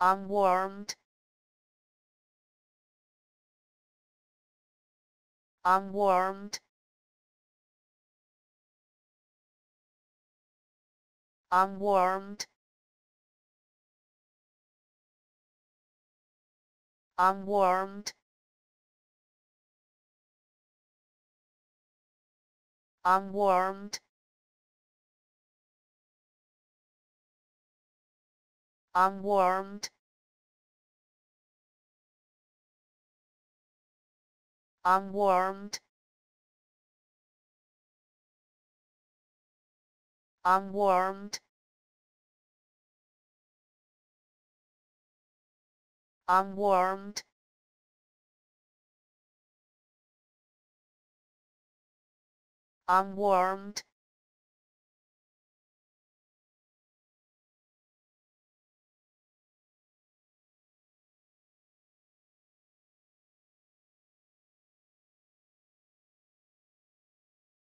unwarmed unwarmed unwarmed unwarmed unwarmed I'm warmed. I'm warmed. I'm warmed. I'm warmed. I'm warmed.